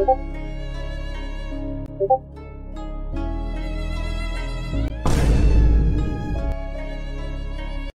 you